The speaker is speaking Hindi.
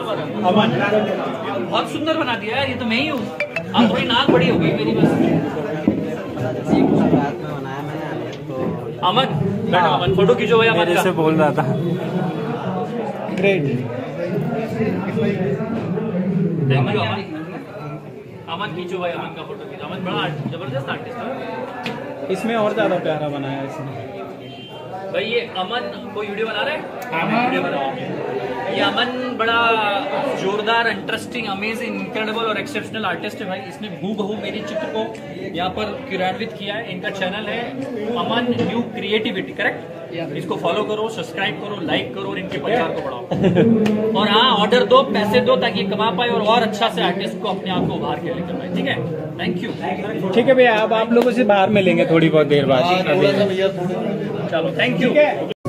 अमन बहुत सुंदर बना दिया यार ये तो मैं ही हूँ। अब थोड़ी नाक बड़ी हो गई मेरी बस। रात में बनाया मैंने तो अमन बैठो अमन फ़ोटो खींचो भाई अमन मेरे से बोल रहा था। Great thank you Aman Aman खींचो भाई अमन का फ़ोटो खींचो। अमन बड़ा ज़बरदस्त आर्टिस्ट है। इसमें और ज़्यादा प्यारा बनाया इसने। भाई ये अमन कोई वीडियो बना रहा है? वीडियो बना रहा है। ये अमन बड़ा जोरदार इंटरेस्टिंग अमेजिंग इनक्रेडिबल और एक्सेप्शनल आर्टिस्ट है भाई। इसने भू बहू मेरी चित्र को यहाँ पर क्रियान्वित किया है। इनका चैनल है अमन न्यू क्रिएटिविटी करेक्ट इसको फॉलो करो सब्सक्राइब करो लाइक करो और इनके परिवार को बढ़ाओ। और हाँ ऑर्डर दो पैसे दो ताकि कमा पाए और और अच्छा से आर्टिस्ट को अपने आप को उभार के लेकर पाए। ठीक है? थैंक यू ठीक है भैया अब आप लोगों से बाहर मिलेंगे थोड़ी बहुत देर बाद। अभी चलो थैंक यू है।